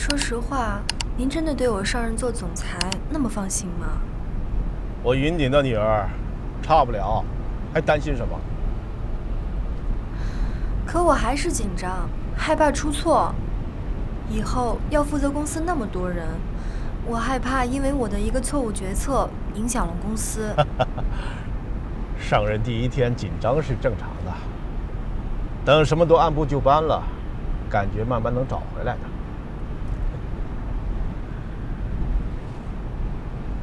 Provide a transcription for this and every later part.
说实话，您真的对我上任做总裁那么放心吗？我云锦的女儿，差不了，还担心什么？可我还是紧张，害怕出错。以后要负责公司那么多人，我害怕因为我的一个错误决策影响了公司。上任第一天紧张是正常的，等什么都按部就班了，感觉慢慢能找回来的。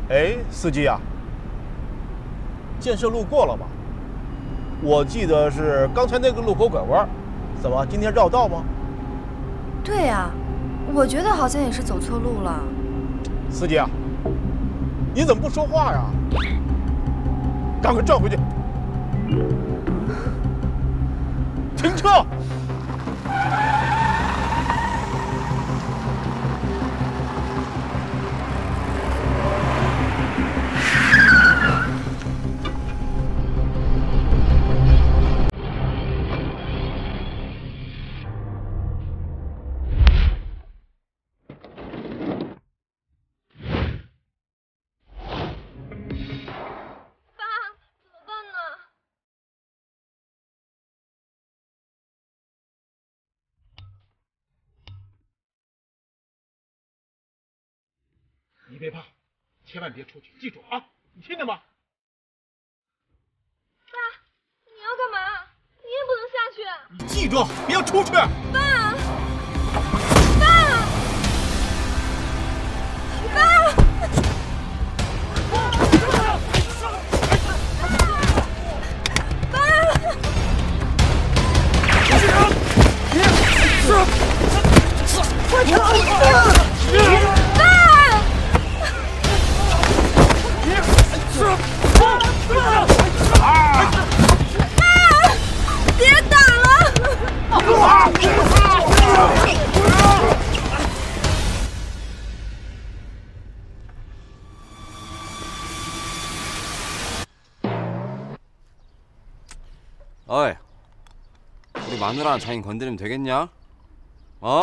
哎，司机啊，建设路过了吧？我记得是刚才那个路口拐弯，怎么今天绕道吗？对呀，我觉得好像也是走错路了。司机啊，你怎么不说话呀？赶快转回去！停车！你别怕，千万别出去，记住啊！你听见吗？爸，你要干嘛？你也不能下去。你记住，别要出去！爸， 마누라랑 장인 건드리면 되겠냐? 어?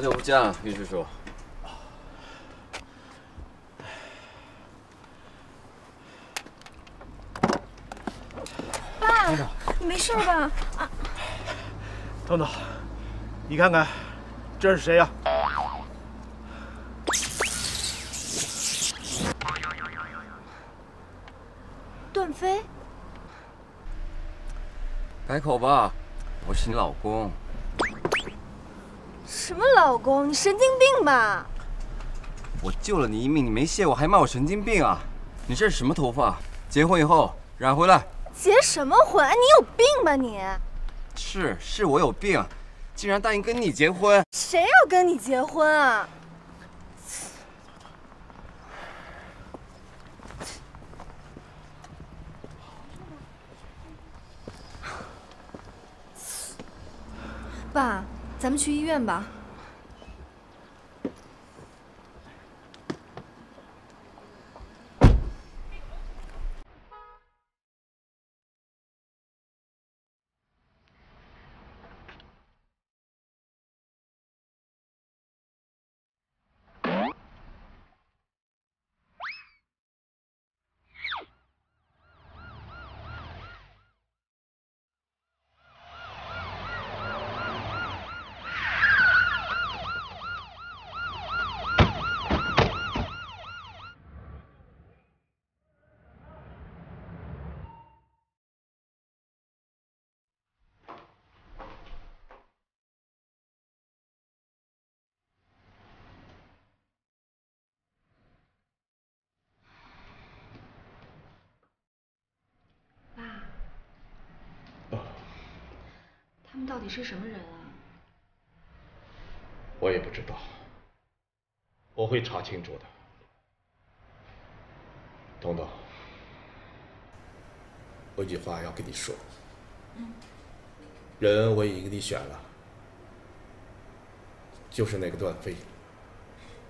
好久不见了，于叔叔。爸，你没事吧？等等，你看看，这是谁呀、段飞，改口吧，我是你老公。什么老公？你神经病吧？我救了你一命，你没谢我，还骂我神经病啊！你这是什么头发？结婚以后染回来。结什么婚？你有病吧你？是，是我有病，竟然答应跟你结婚。谁要跟你结婚啊？爸，咱们去医院吧。他们到底是什么人啊？我也不知道，我会查清楚的。彤彤，我有句话要跟你说。人我已经给你选了，就是那个段飞。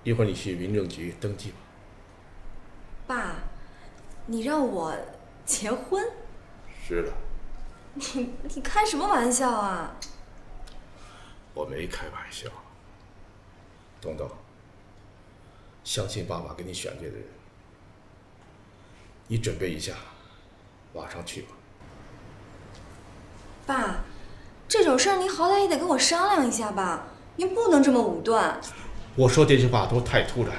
一会儿你去民政局登记吧。爸，你让我结婚？是的，你 你开什么玩笑啊？我没开玩笑。东东，相信爸爸给你选对的人。你准备一下，马上去吧。爸，这种事儿您好歹也得跟我商量一下吧，您不能这么武断。我说这些话都太突然，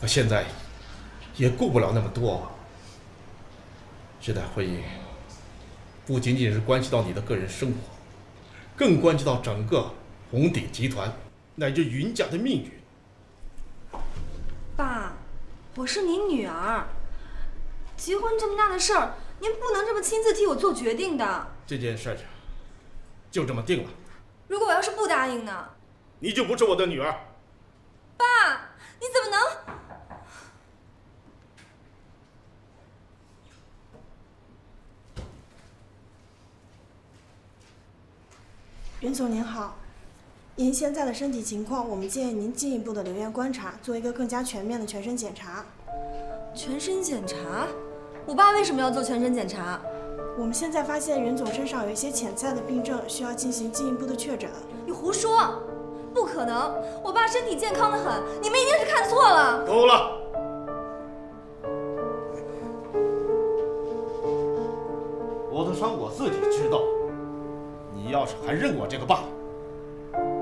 我现在也顾不了那么多。这段婚姻不仅仅是关系到你的个人生活，更关系到整个红鼎集团乃至云家的命运。爸，我是您女儿，结婚这么大的事儿，您不能这么亲自替我做决定的。这件事儿就这么定了。如果我要是不答应呢？你就不是我的女儿。爸，你怎么能？云总您好，您现在的身体情况，我们建议您进一步的留院观察，做一个更加全面的全身检查。全身检查？我爸为什么要做全身检查？我们现在发现云总身上有一些潜在的病症，需要进行进一步的确诊。你胡说！不可能，我爸身体健康的很，你们一定是看错了。够了！我的伤我自己知道。你要是还认我这个爸，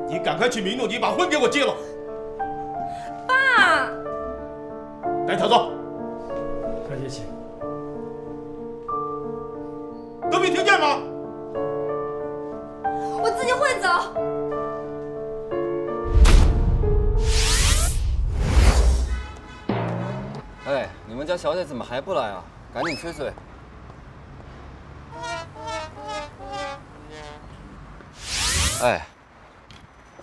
你赶快去民政局把婚给我结了。爸，带他走。小姐，请。都没听见吗？我自己会走。哎，你们家小姐怎么还不来啊？赶紧催催。哎，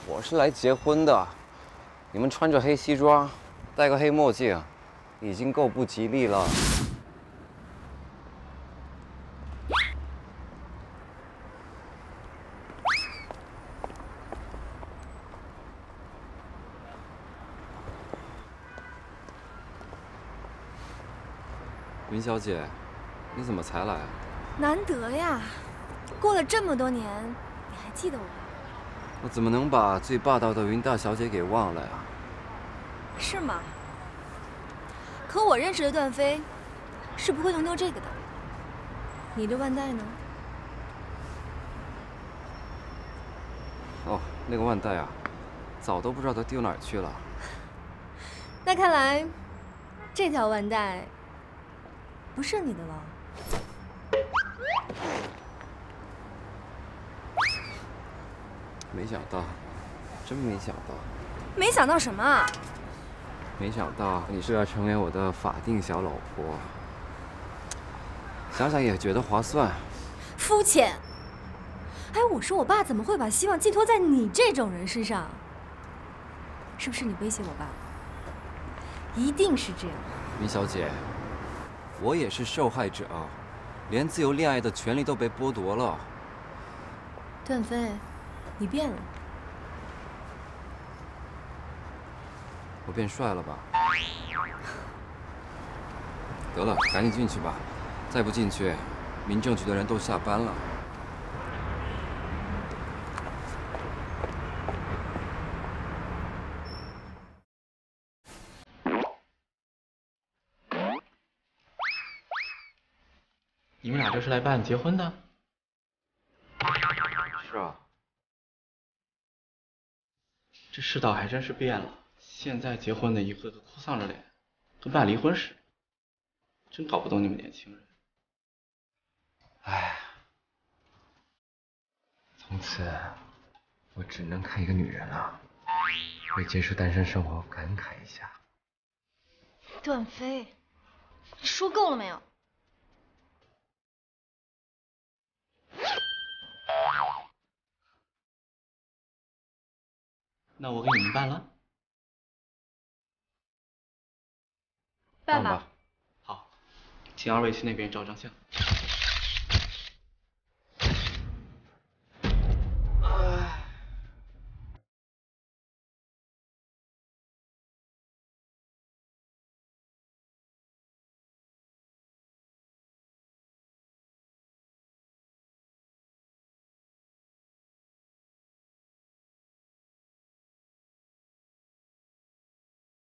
我是来结婚的，你们穿着黑西装，戴个黑墨镜，已经够不吉利了。云小姐，你怎么才来？难得呀，过了这么多年，你还记得我？我怎么能把最霸道的云大小姐给忘了呀？是吗？可我认识的段飞，是不会弄丢这个的。你的腕带呢？哦，那个腕带啊，早都不知道它丢哪儿去了。那看来，这条腕带。不是你的了，没想到，真没想到，没想到什么？没想到你是要成为我的法定小老婆，想想也觉得划算。肤浅！哎，我说我爸怎么会把希望寄托在你这种人身上？是不是你威胁我爸？一定是这样。云小姐。我也是受害者，连自由恋爱的权利都被剥夺了。段飞，你变了。我变帅了吧？得了，赶紧进去吧，再不进去，民政局的人都下班了。你们俩这是来办结婚的？是啊。这世道还真是变了，现在结婚的一个个哭丧着脸，跟办离婚似的。真搞不懂你们年轻人。唉，从此我只能看一个女人了，为结束单身生活感慨一下。段飞，你说够了没有？那我给你们办了。办吧。好，请二位去那边照张相。